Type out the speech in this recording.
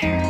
here.